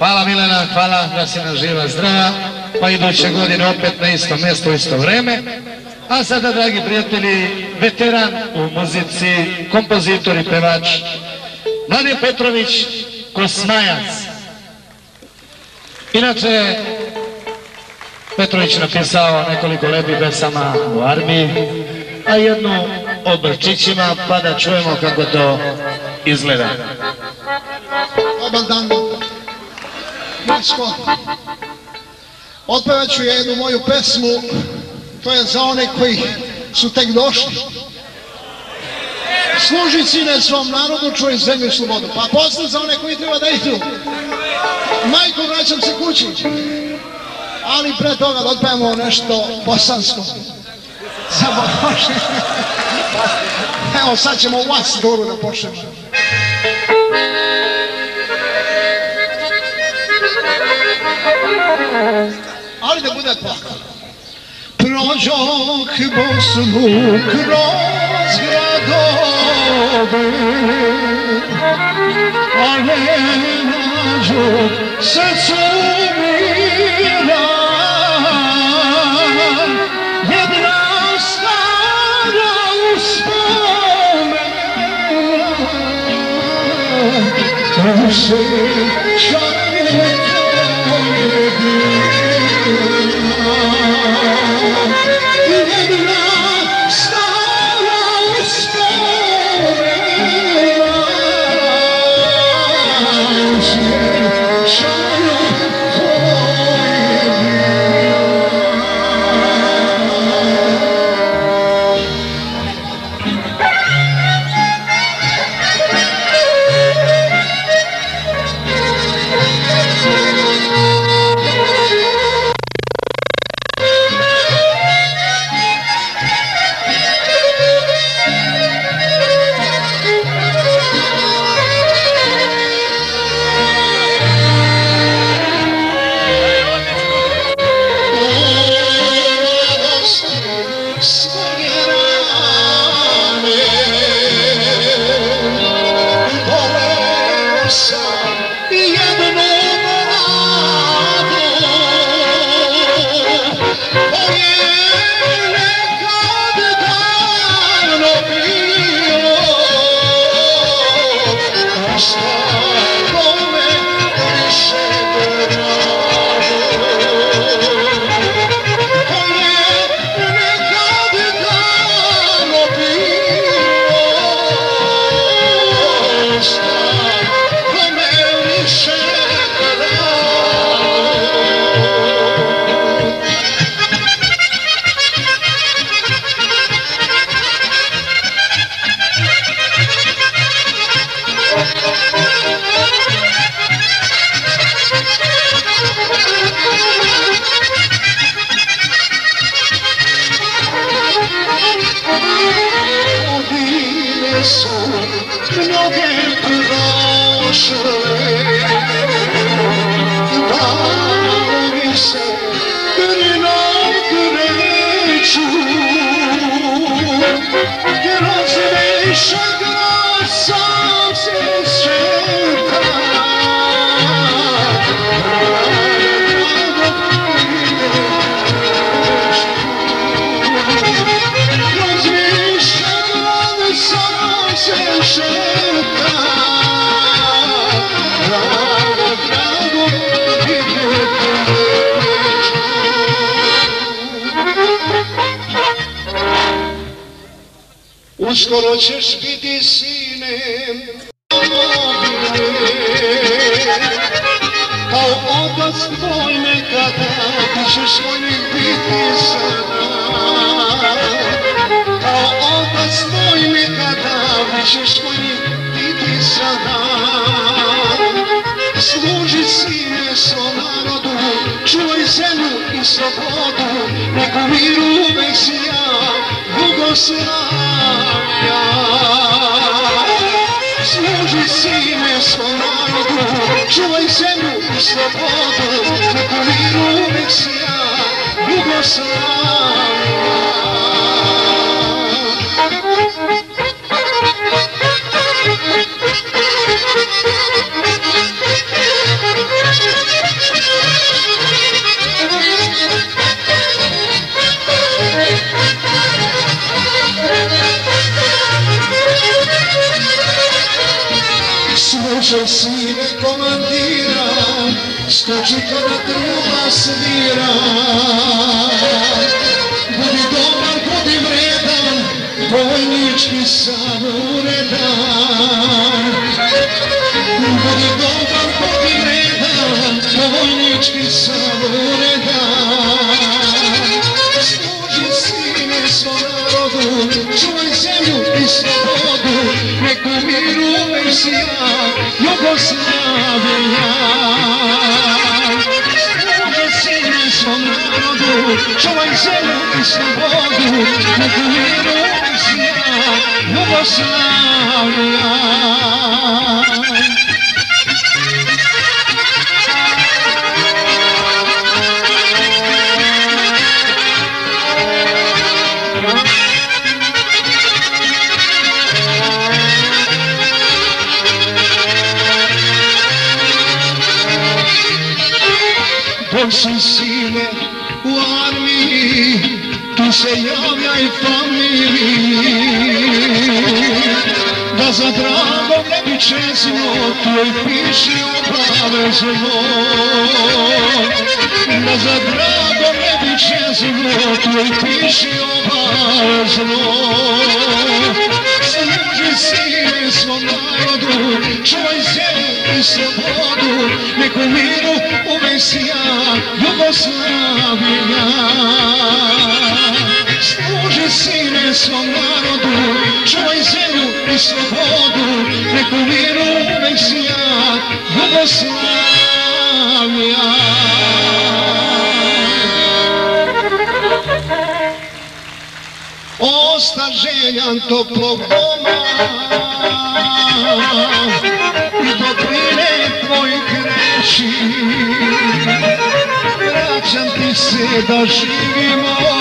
Hvala Milena, hvala da si nam živa zdrava, pa iduće godine opet na isto mjesto isto vreme. A sada, dragi prijatelji, veteran u muzici, kompozitor i pevač, Mladen Petrović Kosmajac. Inače, Petrović napisao nekoliko lepih pesama u armiji, a jednu o brčićima, pa da čujemo kako to izgleda. Dobar. Mrsko. Otpevat ću jednu moju pesmu, to je za one koji su tek došli. Služi sine svom narodu, čuj zemlju slobodu. Pa posle za one koji treba da idu. Majko, vraćam se kući. Ali pre toga da otpevamo nešto bosansko. Bože. Evo sad ćemo vas doru da počnemo. Ali da bude plako. Prođok Bosnu kroz gradove, a ne nađu srcu mira. Jedna stara uspomena, to se Uskoro ćeš biti sine Kao otac. Tvoj nekada Ti ćeš moj biti sada. Kao otac tvoj nekada Ti ćeš moj biti sada. Služi sine svom narodu Čuvaj zemlju i slobodu Nek u miru Jugoslavija Služi sine svom narodu Čuvaj zemlju i slobodu Nek u miru uvek sija Jugoslavija komandira, skoči kada truba svira. Budi dobar, budi vredan, vojnički sam uredan. Budi dobar, budi vredan, vojnički sam uredan. Služi sine svom narodu, čuvaj zemlju Jugoslavija. Služi sine svom narodu, čuvaj zemlju i slobodu, nek u miru Mesija, Jugoslavija. Bol dragom ne bi čezno, tvoj piši obavezno. Da za dragom ne bi čezno, tvoj piši obavezno. Služi sine svom narodu, čuvaj zemlju i slobodu, nek u miru uvesija Jugoslavija. Služi sine svom narodu, čuvaj zemlju i slobodu, nek u miru uvesija Jugoslavija. Osta željan toplog doma i topline tvojih reči. Vraćam ti se da živimo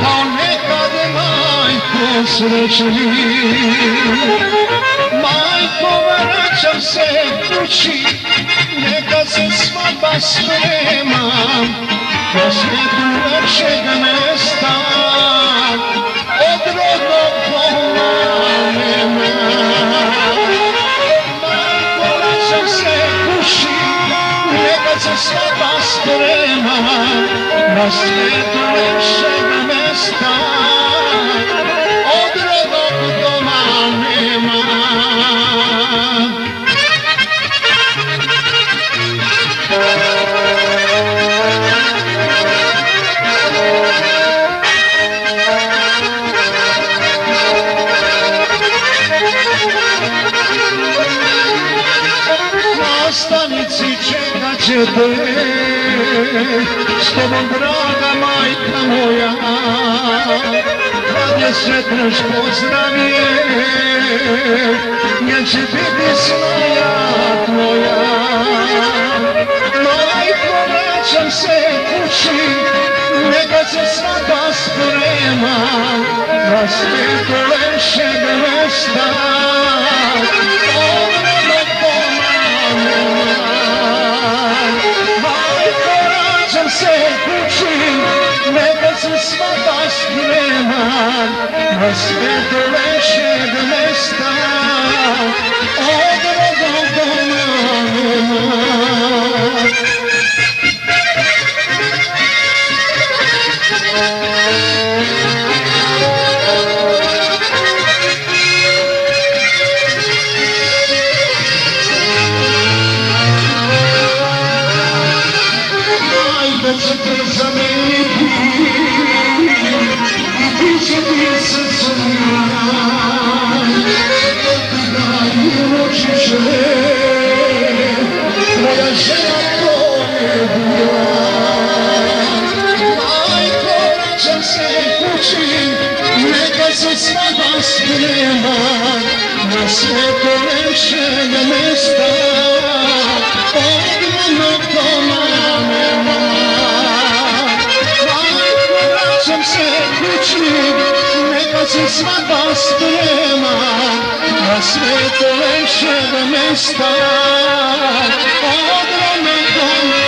kao nekad majko srećni. Majko, vraćam se kući, neka se svadba sprema, na svijetu lepšeg mesta, od rodnog se svadba sprema, na svijetu lepšeg mesta, čekat će te S tobom draga majka moja Kad je sretneš pozdravije Gdje će biti snaja tvoja. Majko vraćam se kući Neka se svata sprema Na svijetu lepšeg mesta na sprema, na svijetu lepšeg mesta, ogromnog doma nema. Majko, vraćam se kući, neka se svadba sprema, na svijetu lepšeg mesta, ogromnog doma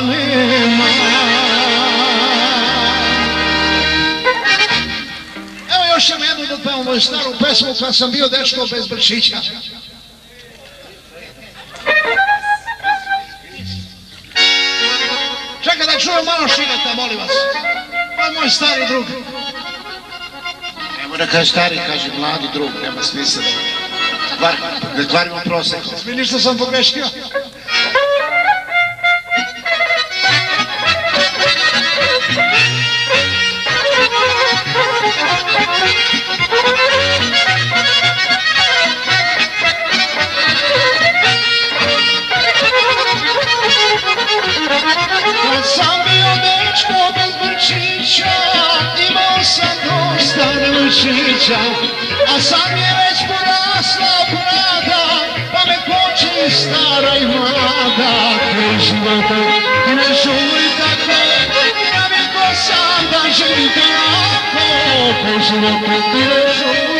nema. onu staru pesmu kad sam bio dečko bez brčića. Čekaj da čujem malo širata, molim vas. To je moj stari drug. Nemo da kaže stari, kaže mladi drug, nema smisla. Bar, da kvarimo prosek. Vidiš što sam pogrešio? Ručića, a sad mi je već porasla brada, pa me koči stara i mlada. Živote ti ne žuri tako, navikao sam da živim tako. Živote ti ne žuri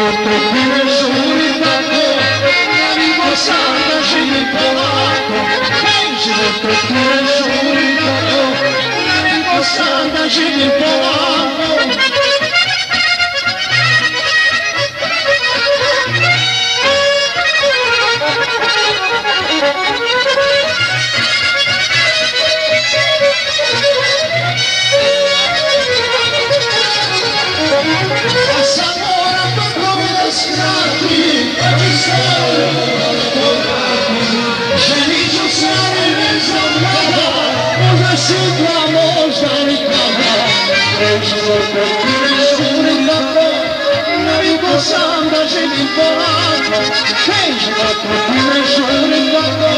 Te ti ne žuri tako, navikao sam da živim polako. Život te ti ne žuri tako, navikao sam da živim polako. Sam da živim polako. Ej, živote ti ne žuri tako,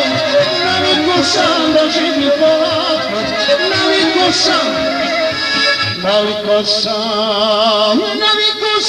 navikao sam da živim polako. Navikao sam, Navikao sam, navikao